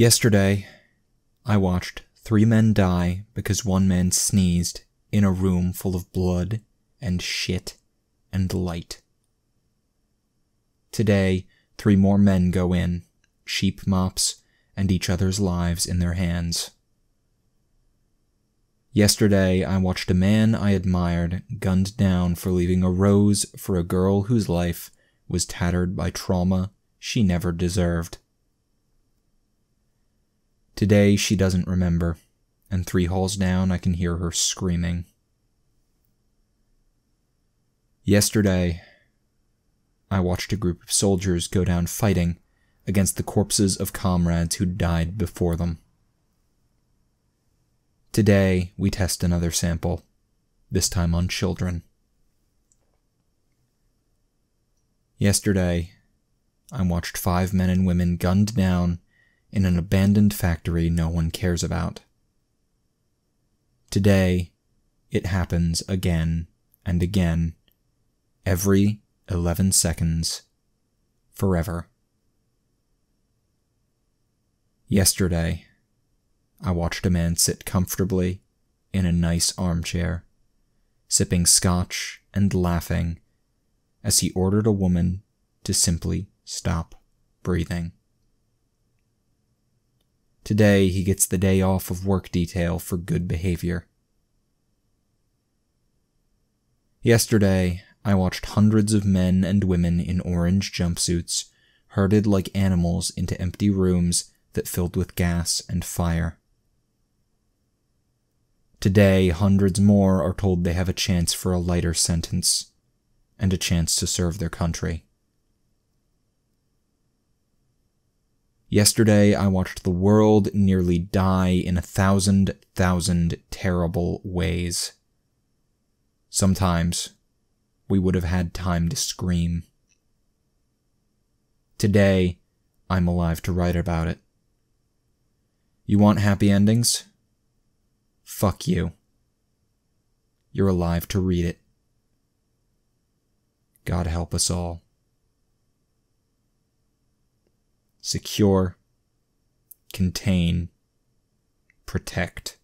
Yesterday, I watched three men die because one man sneezed in a room full of blood and shit and light. Today, three more men go in, sheep mops, and each other's lives in their hands. Yesterday, I watched a man I admired gunned down for leaving a rose for a girl whose life was tattered by trauma she never deserved. Today, she doesn't remember, and three halls down, I can hear her screaming. Yesterday, I watched a group of soldiers go down fighting against the corpses of comrades who died before them. Today, we test another sample, this time on children. Yesterday, I watched five men and women gunned down in an abandoned factory no one cares about. Today, it happens again and again, every 11 seconds, forever. Yesterday, I watched a man sit comfortably in a nice armchair, sipping scotch and laughing as he ordered a woman to simply stop breathing. Today, he gets the day off of work detail for good behavior. Yesterday, I watched hundreds of men and women in orange jumpsuits herded like animals into empty rooms that filled with gas and fire. Today, hundreds more are told they have a chance for a lighter sentence and a chance to serve their country. Yesterday, I watched the world nearly die in a thousand thousand terrible ways. Sometimes, we would have had time to scream. Today, I'm alive to write about it. You want happy endings? Fuck you. You're alive to read it. God help us all. Secure, contain, protect.